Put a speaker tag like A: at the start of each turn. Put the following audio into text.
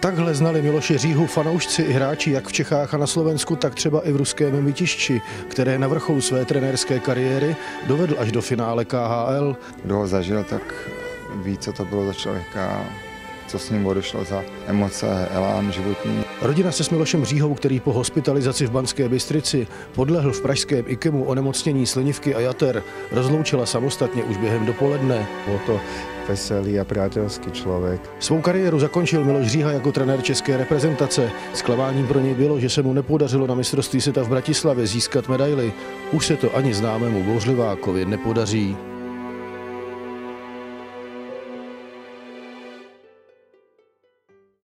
A: Takhle znali Miloše Říhu fanoušci i hráči jak v Čechách a na Slovensku, tak třeba i v ruském Mytišči, které na vrcholu své trenérské kariéry dovedl až do finále KHL.
B: Kdo ho zažil, tak ví, co to bylo za člověka, co s ním odešlo za emoce, elán životní.
A: Rodina se s Milošem Říhou, který po hospitalizaci v Banské Bystrici podlehl v pražském IKEMu onemocnění slinivky a jater, rozloučila samostatně už během dopoledne.
C: Bol to veselý a priateľský člověk.
A: Svou kariéru zakončil Miloš Říha jako trenér české reprezentace. Sklamáním pro něj bylo, že se mu nepodařilo na mistrovství světa v Bratislavě získat medaily. Už se to ani známému Bouřlivákovi nepodaří.